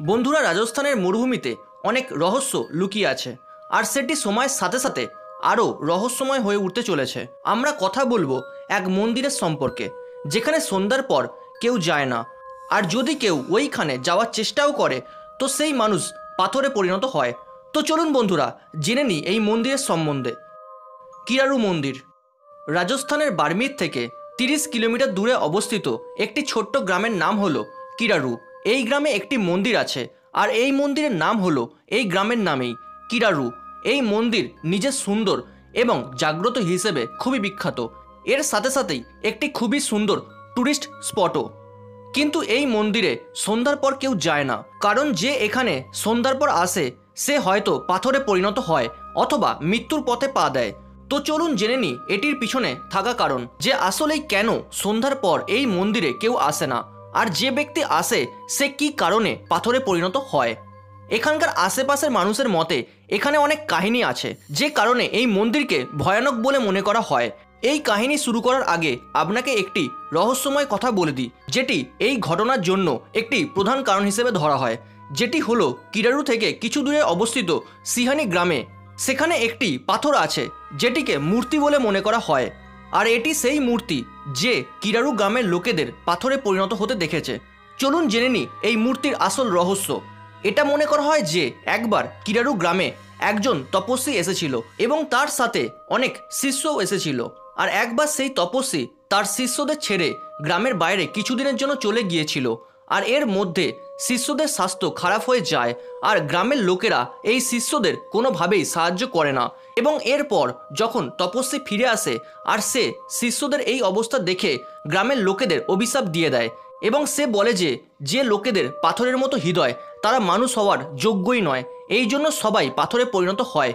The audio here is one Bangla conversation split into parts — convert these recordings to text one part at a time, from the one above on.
বন্ধুরা রাজস্থানের মরুভূমিতে অনেক রহস্য লুকিয়ে আছে, আর সেটি সময়ের সাথে সাথে আরও রহস্যময় হয়ে উঠতে চলেছে। আমরা কথা বলব এক মন্দিরের সম্পর্কে, যেখানে সন্ধ্যার পর কেউ যায় না, আর যদি কেউ ওইখানে যাওয়ার চেষ্টাও করে, তো সেই মানুষ পাথরে পরিণত হয়। তো চলুন বন্ধুরা, জেনে নিই এই মন্দিরের সম্বন্ধে। কিরারু মন্দির, রাজস্থানের বার্মির থেকে তিরিশ কিলোমিটার দূরে অবস্থিত একটি ছোট্ট গ্রামের নাম হলো কিরারু। এই গ্রামে একটি মন্দির আছে, আর এই মন্দিরের নাম হলো, এই গ্রামের নামেই, কিরারু। এই মন্দির নিজের সুন্দর এবং জাগ্রত হিসেবে খুবই বিখ্যাত। এর সাথে সাথেই একটি খুবই সুন্দর ট্যুরিস্ট স্পটও কিন্তু এই মন্দিরে সন্ধ্যার পর কেউ যায় না, কারণ যে এখানে সন্ধ্যার পর আসে, সে হয়তো পাথরে পরিণত হয় অথবা মৃত্যুর পথে পা দেয়। তো চলুন জেনে নিই এটির পিছনে থাকা কারণ, যে আসলেই কেন সন্ধ্যার পর এই মন্দিরে কেউ আসে না। আর যে ব্যক্তি আসে, সে কি কারণে পাথরে পরিণত হয়? এখানকার আশেপাশের মানুষের মতে, এখানে অনেক কাহিনী আছে, যে কারণে এই মন্দিরকে ভয়ানক বলে মনে করা হয়। এই কাহিনী শুরু করার আগে আপনাকে একটি রহস্যময় কথা বলে দিই, যেটি এই ঘটনার জন্য একটি প্রধান কারণ হিসেবে ধরা হয়। যেটি হলো কিরারু থেকে কিছু দূরে অবস্থিত সিহানি গ্রামে, সেখানে একটি পাথর আছে, যেটিকে মূর্তি বলে মনে করা হয়। আর এটি সেই মূর্তি যে কিরারু গ্রামের লোকেদের পাথরে পরিণত হতে দেখেছে। চলুন জেনে নিই এই মূর্তির আসল রহস্য। এটা মনে করা হয় যে একবার কিরারু গ্রামে একজন তপস্বী এসেছিল এবং তার সাথে অনেক শিষ্যও এসেছিল। আর একবার সেই তপস্বী তার শিষ্যদের ছেড়ে গ্রামের বাইরে কিছুদিনের জন্য চলে গিয়েছিল। আর এর মধ্যে শিষ্যদের স্বাস্থ্য খারাপ হয়ে যায় আর গ্রামের লোকেরা এই শিষ্যদের কোনোভাবেই সাহায্য করে না। এবং এরপর যখন তপস্বী ফিরে আসে আর সে শিষ্যদের এই অবস্থা দেখে গ্রামের লোকেদের অভিশাপ দিয়ে দেয় এবং সে বলে যে যে লোকেদের পাথরের মতো হৃদয়, তারা মানুষ হওয়ার যোগ্যই নয়। এই জন্য সবাই পাথরে পরিণত হয়।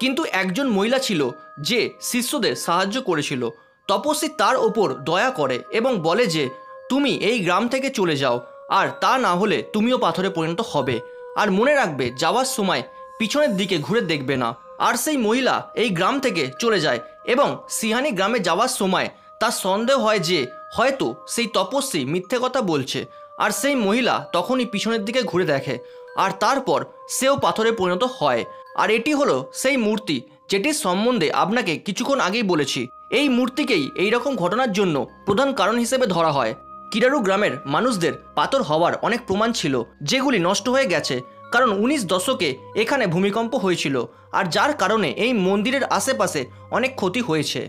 কিন্তু একজন মহিলা ছিল যে শিষ্যদের সাহায্য করেছিল। তপস্বী তার ওপর দয়া করে এবং বলে যে, তুমি এই গ্রাম থেকে চলে যাও। আর তা না হলে তুমিও পাথরে পরিণত হবে। আর মনে রাখবে, যাওয়ার সময় পিছনের দিকে ঘুরে দেখবে না। আর সেই মহিলা এই গ্রাম থেকে চলে যায় এবং সিহানি গ্রামে যাওয়ার সময় তার সন্দেহ হয় যে, হয়তো সেই তপস্বী মিথ্যে কথা বলছে। আর সেই মহিলা তখনই পিছনের দিকে ঘুরে দেখে আর তারপর সেও পাথরে পরিণত হয়। আর এটি হলো সেই মূর্তি যেটির সম্বন্ধে আপনাকে কিছুক্ষণ আগেই বলেছি। এই মূর্তিকেই এই রকম ঘটনার জন্য প্রধান কারণ হিসেবে ধরা হয়। কিরারু গ্রামের মানুষদের পাথর হওয়ার অনেক প্রমাণ ছিল, যেগুলি নষ্ট হয়ে গেছে। কারণ উনিশ দশকে এখানে ভূমিকম্প হয়েছিল, আর যার কারণে এই মন্দিরের আশেপাশে অনেক ক্ষতি হয়েছে।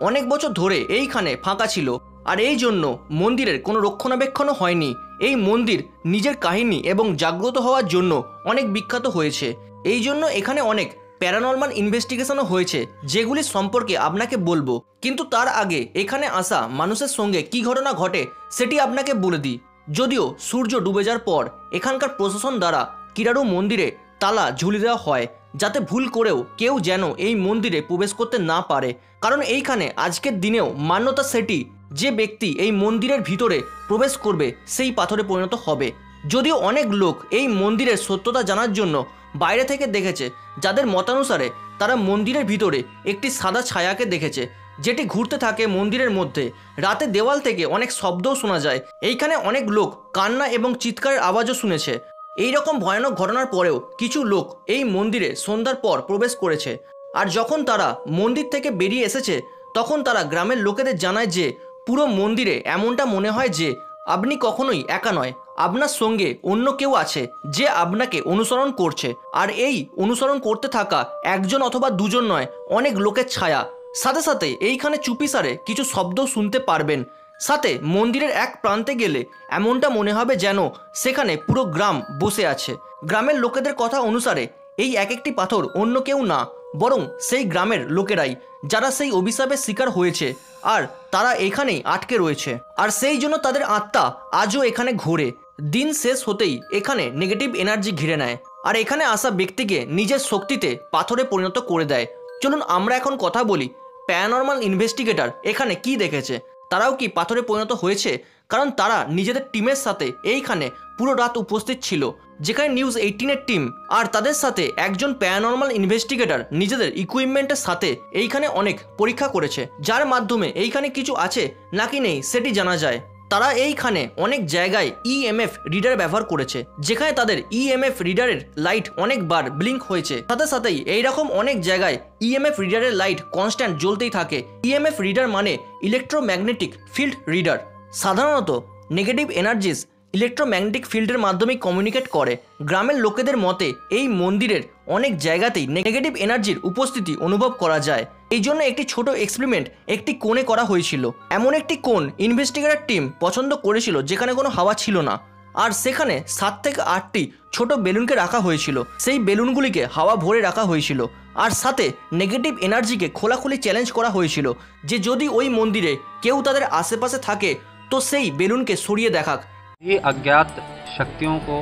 অনেক বছর ধরে এইখানে ফাঁকা ছিল, আর এই জন্য মন্দিরের কোনো রক্ষণাবেক্ষণও হয়নি। এই মন্দির নিজের কাহিনী এবং জাগ্রত হওয়ার জন্য অনেক বিখ্যাত হয়েছে। এই জন্য এখানে অনেক প্যারানর্মাল ইনভেস্টিগেশনও হয়েছে, যেগুলি সম্পর্কে আপনাকে বলব। কিন্তু তার আগে এখানে আসা মানুষের সঙ্গে কি ঘটনা ঘটে, সেটি আপনাকে বলে দিই। যদিও সূর্য ডুবে যাওয়ার পর এখানকার প্রশাসন দ্বারা কিরারু মন্দিরে তালা ঝুলি দেওয়া হয়, যাতে ভুল করেও কেউ যেন এই মন্দিরে প্রবেশ করতে না পারে। কারণ এইখানে আজকের দিনেও মান্যতা সেটি, যে ব্যক্তি এই মন্দিরের ভিতরে প্রবেশ করবে, সেই পাথরে পরিণত হবে। যদিও অনেক লোক এই মন্দিরের সত্যতা জানার জন্য বাইরে থেকে দেখেছে, যাদের মতানুসারে তারা মন্দিরের ভিতরে একটি সাদা ছায়াকে দেখেছে, যেটি ঘুরতে থাকে মন্দিরের মধ্যে। রাতে দেওয়াল থেকে অনেক শব্দও শোনা যায়। এইখানে অনেক লোক কান্না এবং চিৎকারের আওয়াজও শুনেছে। এই রকম ভয়ানক ঘটনার পরেও কিছু লোক এই মন্দিরে সন্ধ্যার পর প্রবেশ করেছে। আর যখন তারা মন্দির থেকে বেরিয়ে এসেছে, তখন তারা গ্রামের লোকেদের জানায় যে, পুরো মন্দিরে এমনটা মনে হয় যে, আপনি কখনোই একা নয়। আপনার সঙ্গে অন্য কেউ আছে যে আপনাকে অনুসরণ করছে। আর এই অনুসরণ করতে থাকা একজন অথবা দুজন নয়, অনেক লোকের ছায়া। সাথে সাথে এইখানে চুপিসারে কিছু শব্দও শুনতে পারবেন। সাথে মন্দিরের এক প্রান্তে গেলে এমনটা মনে হবে যেন সেখানে পুরো গ্রাম বসে আছে। গ্রামের লোকেদের কথা অনুসারে এই এক একটি পাথর অন্য কেউ না, বরং সেই গ্রামের লোকেরাই, যারা সেই অভিশাপের শিকার হয়েছে আর তারা এখানেই আটকে রয়েছে। আর সেই জন্য তাদের আত্মা আজও এখানে ঘোরে। দিন শেষ হতেই এখানে নেগেটিভ এনার্জি ঘিরে নেয়। আর এখানে আসা ব্যক্তিকে নিজের শক্তিতে পাথরে পরিণত করে দেয়। চলুন আমরা এখন কথা বলি প্যারানর্মাল ইনভেস্টিগেটর এখানে কি দেখেছে? তারাও কি পাথরে পরিণত হয়েছে? কারণ তারা নিজেদের টিমের সাথে এইখানে পুরো রাত উপস্থিত ছিল। যেখানে নিউজ এইটিনের টিম আর তাদের সাথে একজন প্যারানর্মাল ইনভেস্টিগেটর নিজেদের ইকুইপমেন্টের সাথে এইখানে অনেক পরীক্ষা করেছে। যার মাধ্যমে এইখানে কিছু আছে নাকি নেই সেটি জানা যায়। তারা এইখানে অনেক জায়গায় ইএমএফ রিডার ব্যবহার করেছে, যেখানে তাদের ইএমএফ রিডারের লাইট অনেকবার ব্লিঙ্ক হয়েছে। সাথে সাথেই এইরকম অনেক জায়গায় ইএমএফ রিডারের লাইট কনস্ট্যান্ট জ্বলতেই থাকে। ইএমএফ রিডার মানে ইলেকট্রোম্যাগনেটিক ফিল্ড রিডার সাধারণত নেগেটিভ এনার্জিস ইলেকট্রোম্যাগনেটিক ফিল্ডের মাধ্যমে কমিউনিকেট করে। গ্রামের লোকেদের মতে এই মন্দিরের অনেক জায়গাতেই নেগেটিভ এনার্জির উপস্থিতি অনুভব করা যায়। এই জন্য একটি ছোট এক্সপেরিমেন্ট একটি কোণে করা হয়েছিল এমন একটি কোণ ইনভেস্টিগেটর টিম পছন্দ করেছিল যেখানে কোনো হাওয়া ছিল না আর সেখানে সাত থেকে আটটি ছোট বেলুনকে রাখা হয়েছিল সেই বেলুনগুলিকে হাওয়া ভরে রাখা হয়েছিল আর সাথে নেগেটিভ এনার্জিকে খোলাখুলি চ্যালেঞ্জ করা হয়েছিল যে যদি ওই মন্দিরে কেউ তাদের আশেপাশে থাকে তো সেই বেলুনকে সরিয়ে দেখাক ये अज्ञात शक्तियों को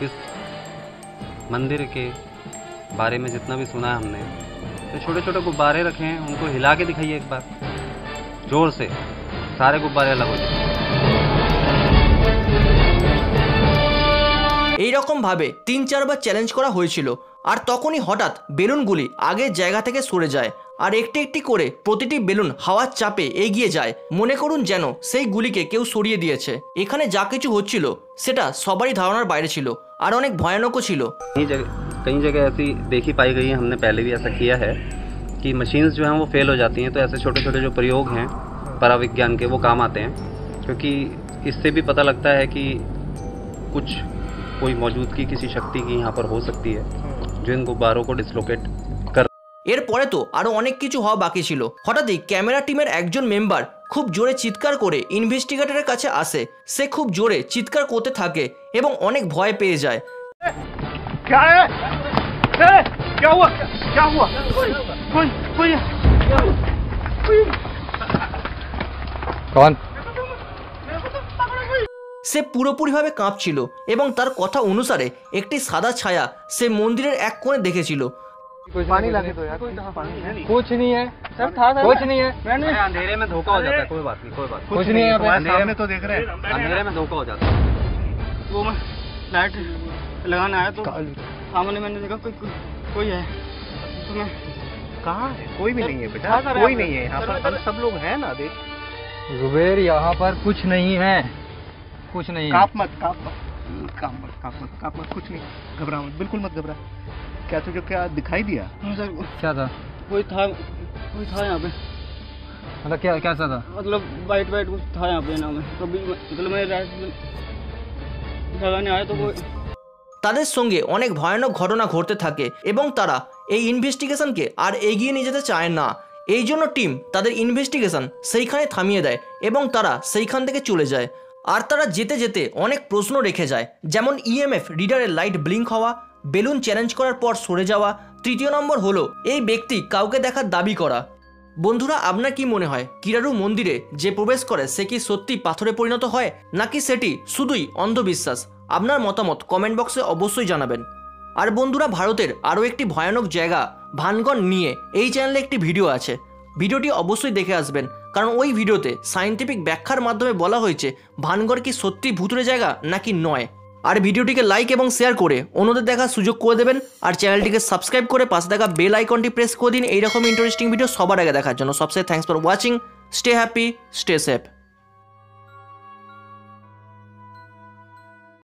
इस मंदिर के बारे में जितना भी सुना है हमने तो छोटे छोटे गुब्बारे रखे हैं उनको हिला के दिखाइए एक बार जोर से सारे गुब्बारे अलग हो जाए এই রকম ভাবে তিন চারবার চ্যালেঞ্জ করা হয়েছিল আর তখনই হঠাৎ বেলুনগুলি আগের জায়গা থেকে সরে যায় আর একটি একটি করে প্রতিটি বেলুন হাওয়ার চাপে এগিয়ে যায় মনে করুন যেন সেই গুলিকে কেউ সরিয়ে দিয়েছে এখানে যা কিছু হচ্ছিল সেটা সবারই ধারণার বাইরে ছিল আর অনেক ভয়ানকও ছিল कई जगह कई जगह ऐसी देखी पाई गई है हमने पहले भी ऐसा किया है कि मशीन्स जो हैं वो फेल हो जाती हैं तो ऐसे छोटे छोटे जो प्रयोग हैं पराविज्ञान के वो काम आते हैं क्योंकि इससे भी पता लगता है कि कुछ कोई मौजूदगी किसी शक्ति की यहाँ पर हो सकती है जो इन गुब्बारों को डिसलोकेट कर এরপরে তো আরও অনেক কিছু হওয়া বাকি ছিল হঠাৎই ক্যামেরা টিমের একজন মেম্বার খুব জোরে চিৎকার করে ইনভেস্টিগেটরের কাছে আসে সে খুব জোরে চিৎকার করতে থাকে এবং অনেক ভয় পেয়ে যায় क्या है ए, क्या हुआ क्या हुआ कोई कोई कौन সে পুরোপুরিভাবে কাঁপছিল এবং তার কথা অনুসারে একটি সাদা ছায়া সে মন্দিরের এক কোণে দেখেছিল पानी लाके दो यार पानी है नहीं कुछ नहीं है सर था सर कुछ नहीं है अरे अंधेरे में धोखा हो जाता है कोई बात नहीं कोई बात कुछ नहीं है यहाँ पे। तुम्हारे सामने तो देख रहे हैं नहीं। अंधेरे में धोखा हो जाता है वो मैं लाइट लगाने आया तो सामने मैंने देखा कोई कोई, कोई है। तो मैं कहाँ है? कोई भी नहीं है बेटा। कोई नहीं है यहाँ पर। सब लोग हैं ना देख। जुबेर यहाँ पर कुछ नहीं है। कुछ नहीं काप मत काप मत। काप मत काप मत काप मत कुछ नहीं। घबरा मत बिल्कुल मत घबरा क्या तुझे क्या दिखाई दिया? हाँ सर क्या था? कोई था कोई था यहाँ पे। मतलब क्या कैसा था मतलब वाइट वाइट कुछ था यहाँ पे ना में कभी मतलब मैं रात में लगाने आया तो कोई তাদের সঙ্গে অনেক ভয়ানক ঘটনা ঘটতে থাকে এবং তারা এই ইনভেস্টিগেশনকে আর এগিয়ে নিয়ে যেতে চায় না। এই জন্য টিম তাদের ইনভেস্টিগেশন সেইখানে থামিয়ে দেয় এবং তারা সেইখান থেকে চলে যায়। আর তারা যেতে যেতে অনেক প্রশ্ন রেখে যায়, যেমন ইএমএফ রিডারের লাইট ব্লিঙ্ক হওয়া বেলুন চ্যালেঞ্জ করার পর সরে যাওয়া, তৃতীয় নম্বর হলো এই ব্যক্তি কাউকে দেখার দাবি করা। বন্ধুরা, আপনার কি মনে হয়, কিরারু মন্দিরে যে প্রবেশ করে সে কি সত্যি পাথরে পরিণত হয়, নাকি সেটি শুধুই অন্ধবিশ্বাস? আপনার মতামত কমেন্ট বক্সে অবশ্যই জানাবেন। আর বন্ধুরা, ভারতের আরও একটি ভয়ানক জায়গা, ভানগড় নিয়ে এই চ্যানেলে একটি ভিডিও আছে। ভিডিওটি অবশ্যই দেখে আসবেন, কারণ ওই ভিডিওতে সায়েন্টিফিক ব্যাখ্যার মাধ্যমে বলা হয়েছে, ভানগড় কি সত্যি ভূতুরে জায়গা নাকি নয়। আর ভিডিওটিকে লাইক এবং শেয়ার করে অন্যদের দেখার সুযোগ করে দেবেন, আর চ্যানেলটিকে সাবস্ক্রাইব করে পাশে থাকা বেল আইকনটি প্রেস করে দিন। এইরকম ইন্টারেস্টিং ভিডিও সবার আগে দেখার জন্য। সবচেয়ে thanks for watching stay happy stay safe